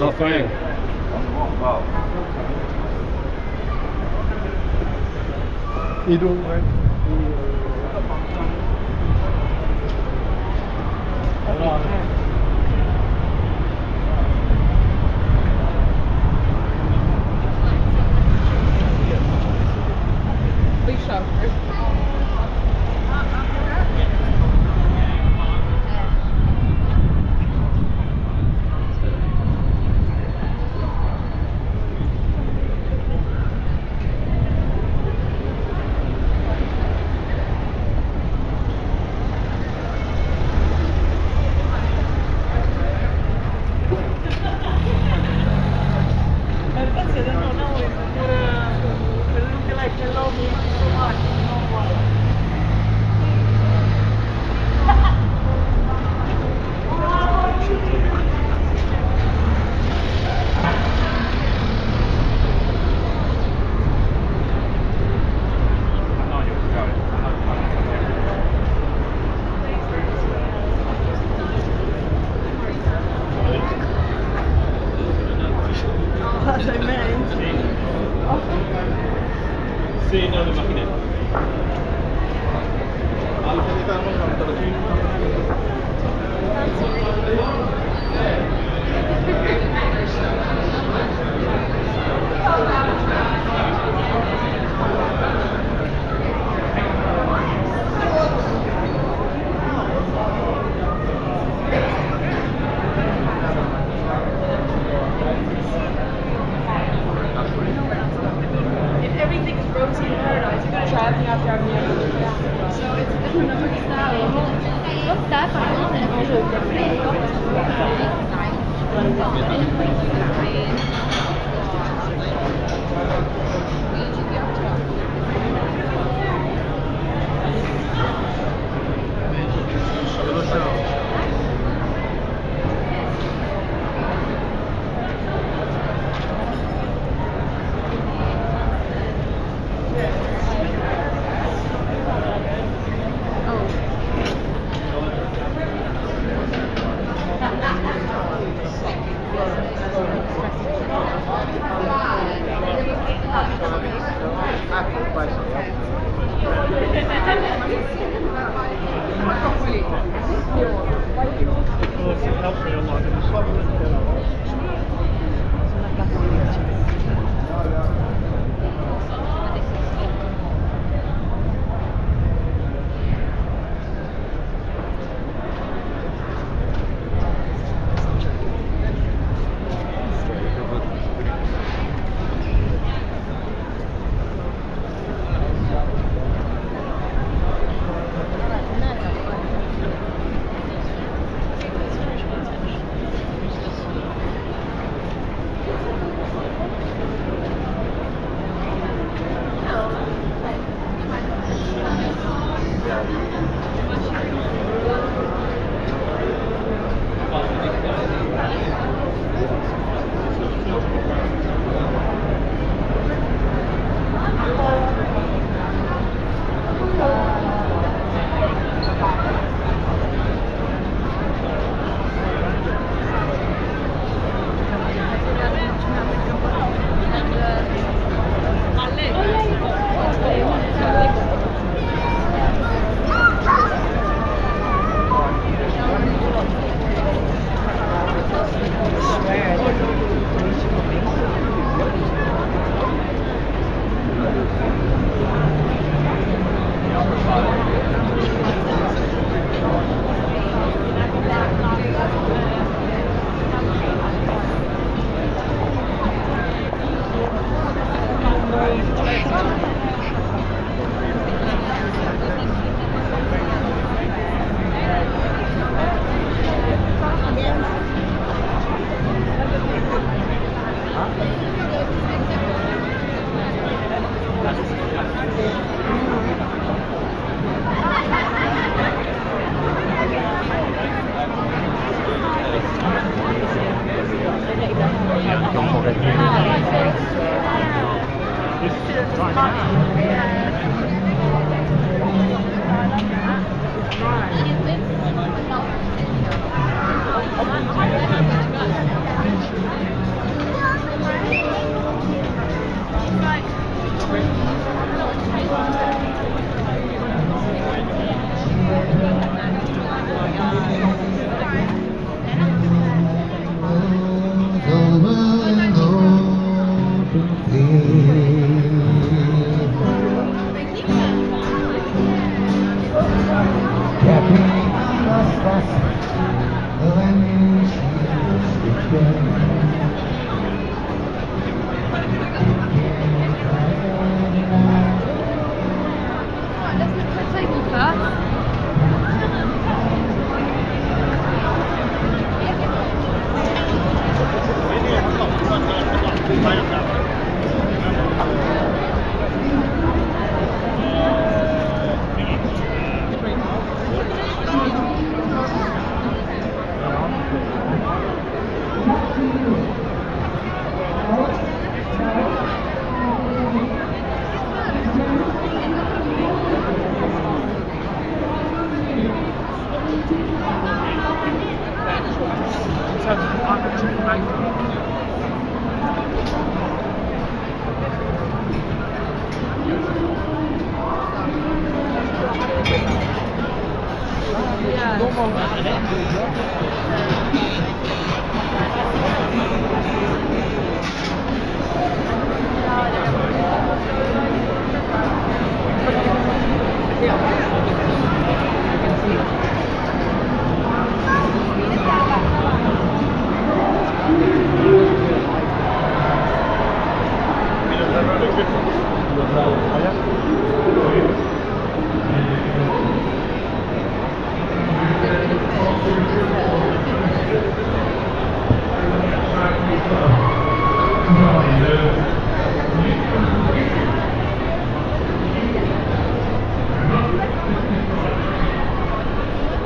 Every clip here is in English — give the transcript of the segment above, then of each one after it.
saying on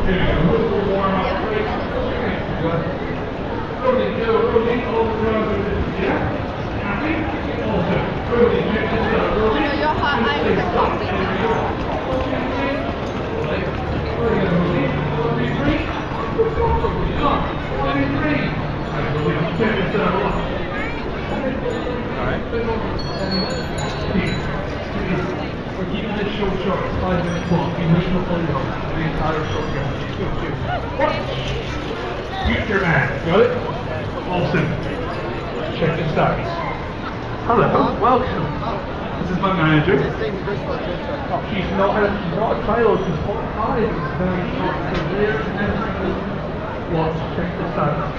Bueno, yo We're keeping this show short, it's five minutes long, you wish to fully on the entire show. Future man, got it? Awesome. Check this out. Hello, welcome. This is my manager. She's not a, she's not a child, she's 45. It's very short career and. Watch, check this out.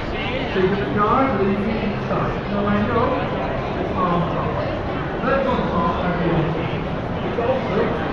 Take the car, leave me inside. No, I know. Um, let's go talk everyone. It's also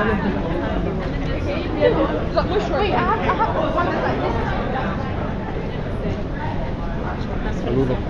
Look, we're short. Wait, I have, I have one that's like this. Remove it.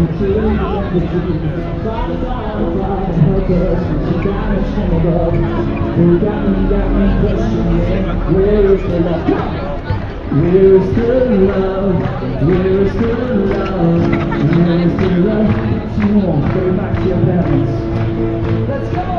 Where is the love? Where is the love? Where is the love? Where is the love? Go back to your parents. Let's go!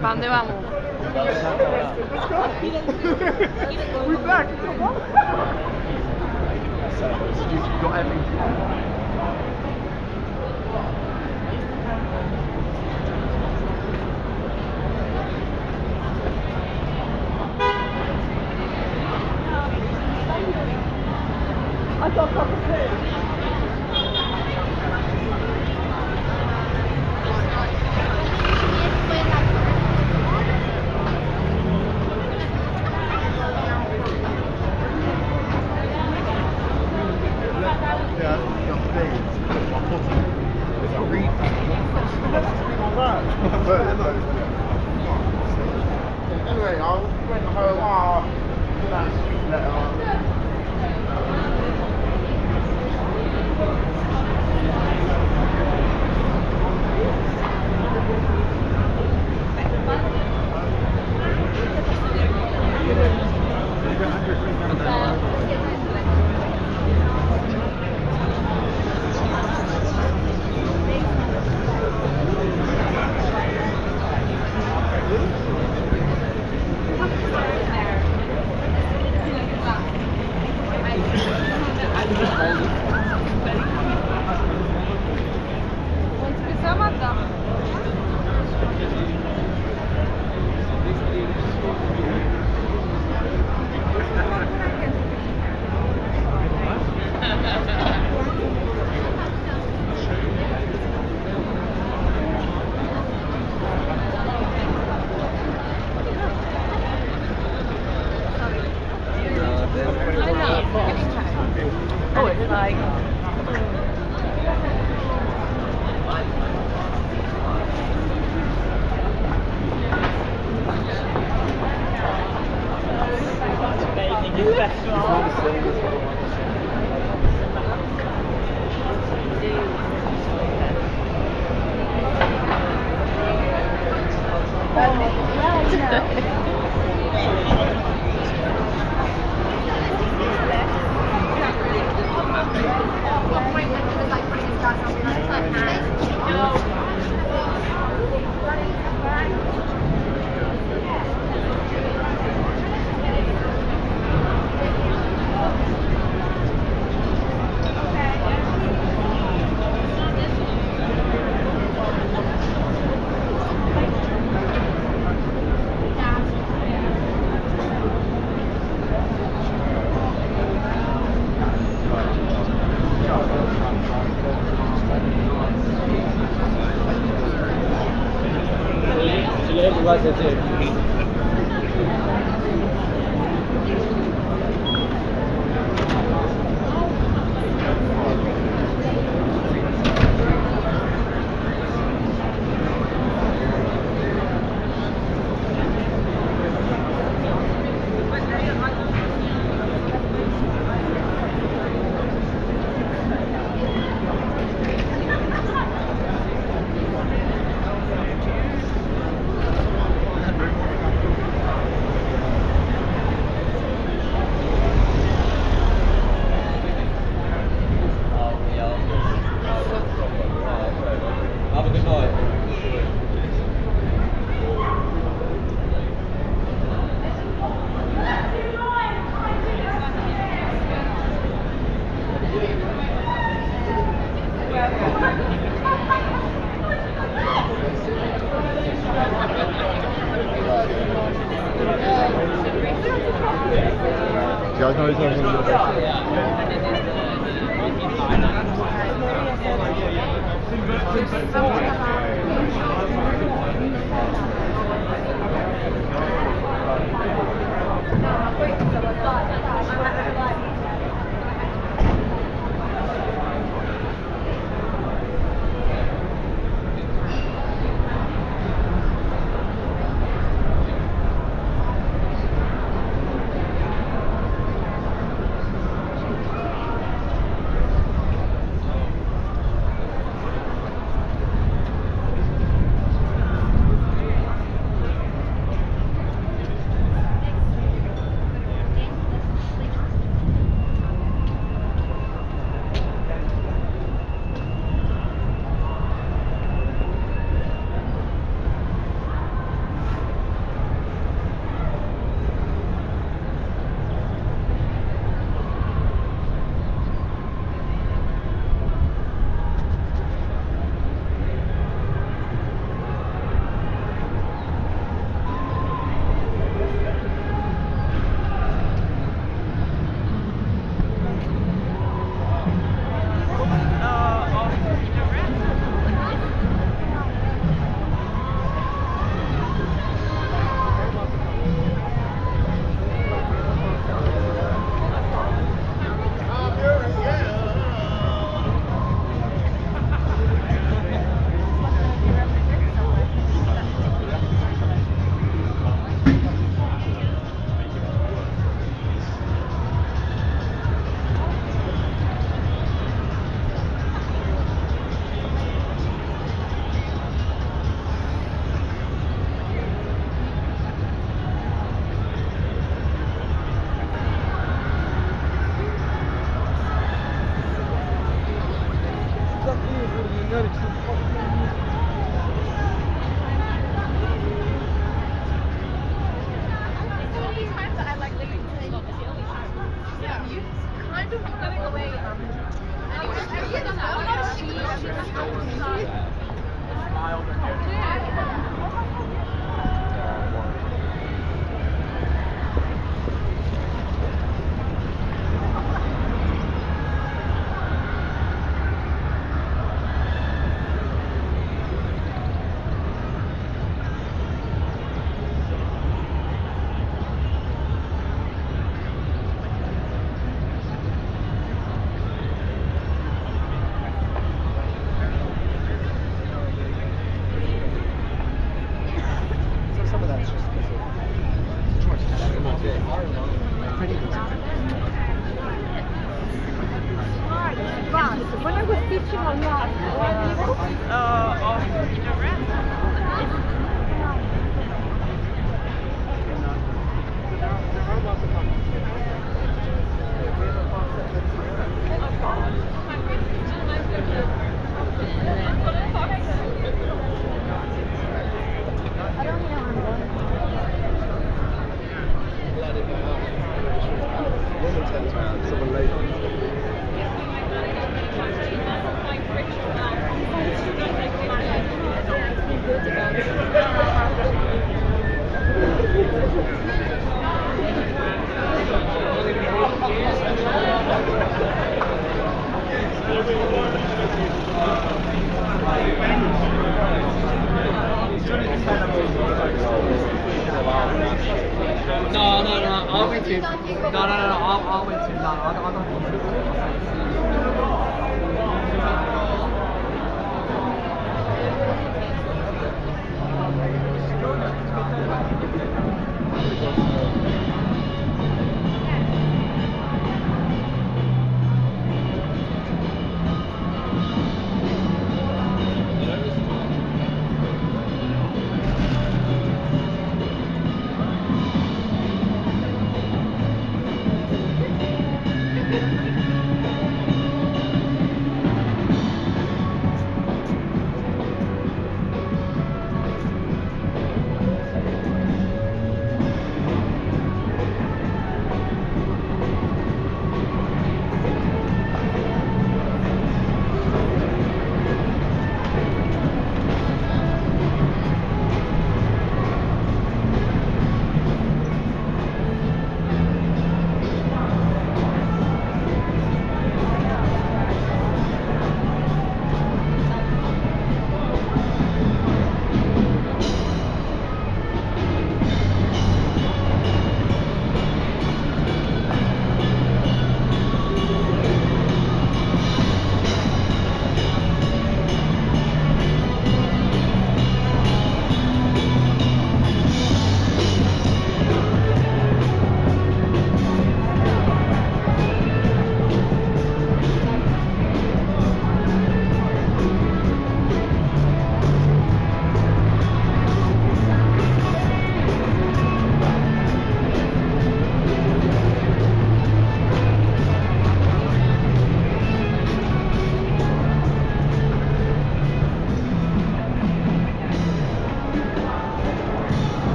¿Para dónde vamos? Anyway, That's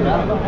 Che